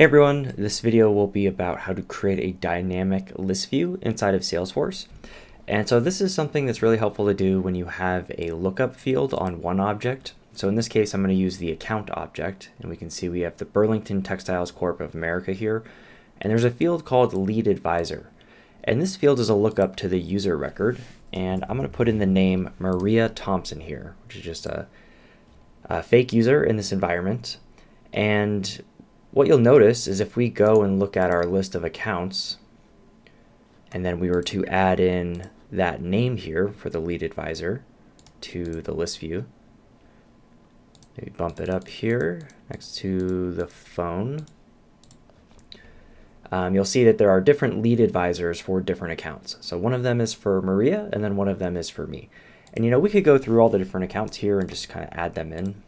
Hey everyone, this video will be about how to create a dynamic list view inside of Salesforce. And so this is something that's really helpful to do when you have a lookup field on one object. So in this case, I'm going to use the account object, and we can see we have the Burlington Textiles Corp of America here, and there's a field called lead advisor. And this field is a lookup to the user record, and I'm going to put in the name Maria Thompson here, which is just a, a fake user in this environment. And what you'll notice is if we go and look at our list of accounts, and then we were to add in that name here for the lead advisor to the list view, maybe bump it up here next to the phone, um, you'll see that there are different lead advisors for different accounts. So one of them is for Maria, and then one of them is for me. And you know, we could go through all the different accounts here and just kind of add them in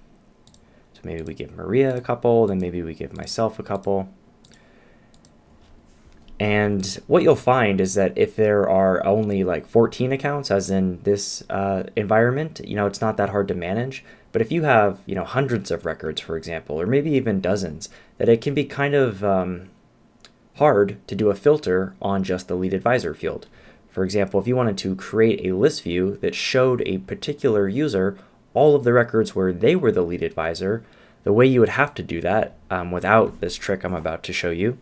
maybe we give Maria a couple, then maybe we give myself a couple. And what you'll find is that if there are only like 14 accounts, as in this uh, environment, you know, it's not that hard to manage. But if you have, you know, hundreds of records, for example, or maybe even dozens, that it can be kind of um, hard to do a filter on just the lead advisor field. For example, if you wanted to create a list view that showed a particular user all of the records where they were the lead advisor, the way you would have to do that um, without this trick I'm about to show you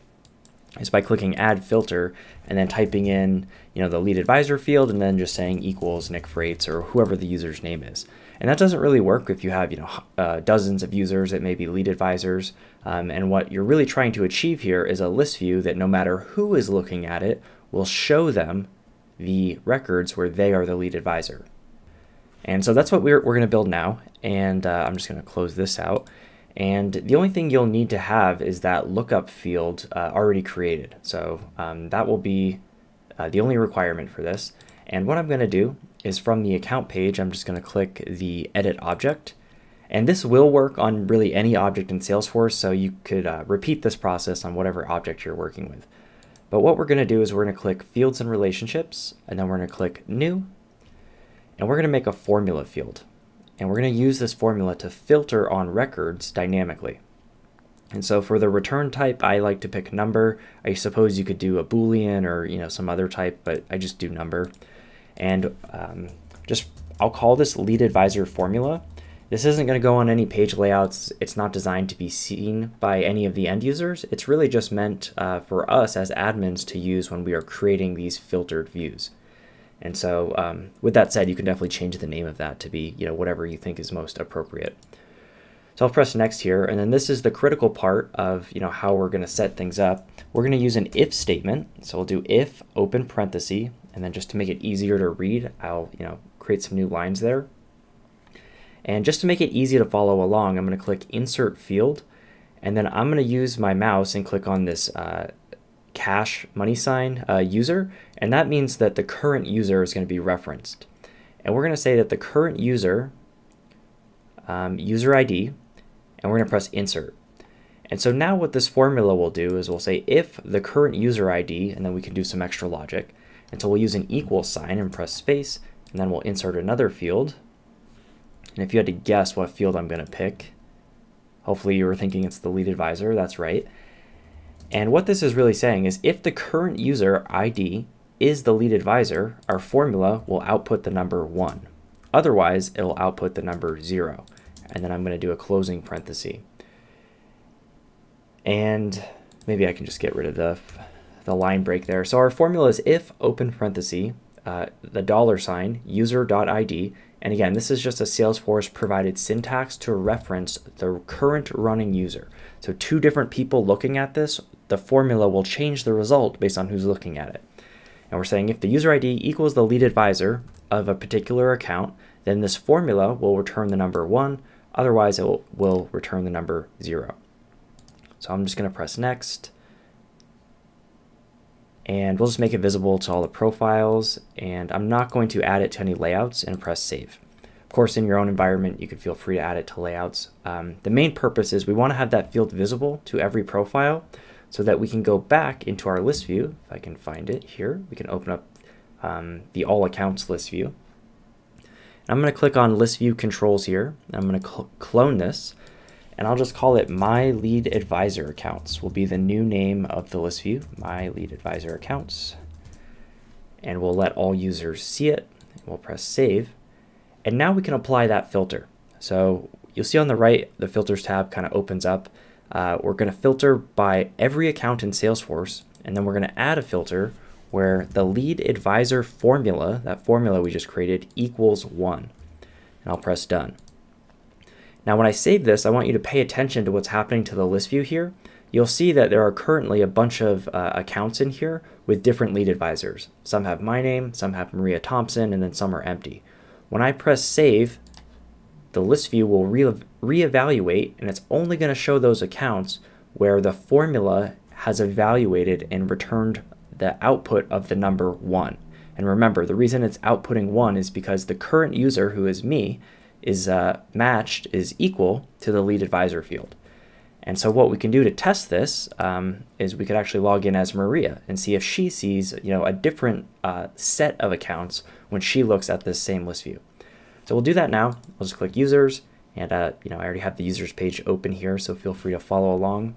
is by clicking add filter and then typing in you know the lead advisor field and then just saying equals Nick Frates or whoever the user's name is. And that doesn't really work if you have you know uh, dozens of users that may be lead advisors. Um, and what you're really trying to achieve here is a list view that no matter who is looking at it will show them the records where they are the lead advisor. And so that's what we're, we're going to build now. And uh, I'm just going to close this out. And the only thing you'll need to have is that lookup field uh, already created. So um, that will be uh, the only requirement for this. And what I'm going to do is from the account page, I'm just going to click the edit object. And this will work on really any object in Salesforce, so you could uh, repeat this process on whatever object you're working with. But what we're going to do is we're going to click Fields and Relationships, and then we're going to click New, and we're going to make a formula field. And we're going to use this formula to filter on records dynamically. And so for the return type, I like to pick number. I suppose you could do a Boolean or you know some other type, but I just do number. And um, just I'll call this lead advisor formula. This isn't going to go on any page layouts. It's not designed to be seen by any of the end users. It's really just meant uh, for us as admins to use when we are creating these filtered views. And so um, with that said, you can definitely change the name of that to be, you know, whatever you think is most appropriate. So I'll press next here, and then this is the critical part of, you know, how we're going to set things up. We're going to use an if statement. So we'll do if open parenthesis, and then just to make it easier to read, I'll, you know, create some new lines there. And just to make it easy to follow along, I'm going to click insert field, and then I'm going to use my mouse and click on this uh, cash money sign uh, user, and that means that the current user is going to be referenced. And we're going to say that the current user, um, user ID, and we're going to press insert. And so now what this formula will do is we'll say if the current user ID, and then we can do some extra logic. And so we'll use an equal sign and press space, and then we'll insert another field. And if you had to guess what field I'm going to pick, hopefully you were thinking it's the lead advisor, that's right. And what this is really saying is if the current user ID is the lead advisor, our formula will output the number 1. Otherwise, it'll output the number 0. And then I'm going to do a closing parenthesis. And maybe I can just get rid of the, the line break there. So our formula is if open parenthesis, uh, the dollar sign, user.id, and again, this is just a Salesforce provided syntax to reference the current running user. So two different people looking at this, the formula will change the result based on who's looking at it. And we're saying if the user ID equals the lead advisor of a particular account, then this formula will return the number 1, otherwise it will, will return the number 0. So I'm just going to press next, and we'll just make it visible to all the profiles, and I'm not going to add it to any layouts and press save. Of course, in your own environment, you can feel free to add it to layouts. Um, the main purpose is we want to have that field visible to every profile, so that we can go back into our list view. If I can find it here, we can open up um, the all accounts list view. And I'm going to click on list view controls here. I'm going to cl clone this. and I'll just call it My Lead Advisor Accounts will be the new name of the list view, My Lead Advisor Accounts. And we'll let all users see it. We'll press Save. And now we can apply that filter. So you'll see on the right, the Filters tab kind of opens up. Uh, we're going to filter by every account in Salesforce, and then we're going to add a filter where the lead advisor formula, that formula we just created, equals 1. And I'll press Done. Now when I save this, I want you to pay attention to what's happening to the list view here. You'll see that there are currently a bunch of uh, accounts in here with different lead advisors. Some have my name, some have Maria Thompson, and then some are empty. When I press save, the list view will re reevaluate and it's only going to show those accounts where the formula has evaluated and returned the output of the number 1. And remember, the reason it's outputting 1 is because the current user, who is me, is uh, matched, is equal to the lead advisor field. And so what we can do to test this um, is we could actually log in as Maria and see if she sees you know a different uh, set of accounts when she looks at this same list view. So we'll do that now. We'll just click users and uh, you know I already have the users page open here so feel free to follow along.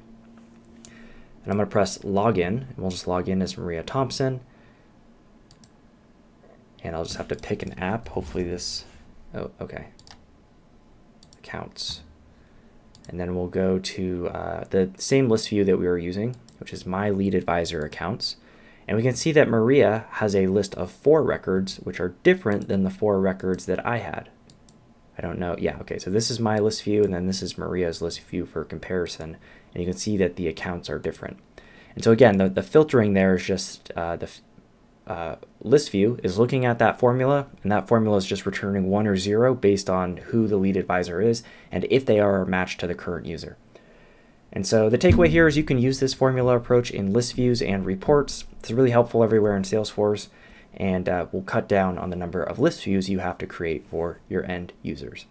And I'm going to press login and we'll just log in as Maria Thompson. And I'll just have to pick an app. Hopefully this, oh, okay accounts. And then we'll go to uh, the same list view that we were using, which is my lead advisor accounts. And we can see that Maria has a list of four records, which are different than the four records that I had. I don't know. Yeah, okay, so this is my list view, and then this is Maria's list view for comparison. And you can see that the accounts are different. And so again, the, the filtering there is just uh, the uh, list view is looking at that formula, and that formula is just returning one or zero based on who the lead advisor is and if they are matched to the current user. And so the takeaway here is you can use this formula approach in list views and reports. It's really helpful everywhere in Salesforce and uh, will cut down on the number of list views you have to create for your end users.